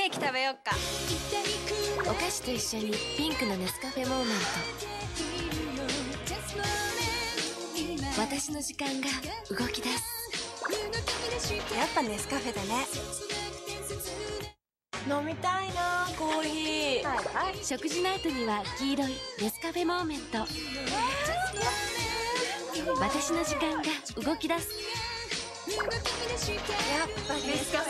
ケーキ食べよっか。お菓子と一緒にピンクのネスカフェモーメント。私の時間が動き出す。やっぱネスカフェだね。飲みたいなコーヒー。はいはい。食事の後には黄色いネスカフェモーメント。私の時間が動き出すやっぱネスカフェ。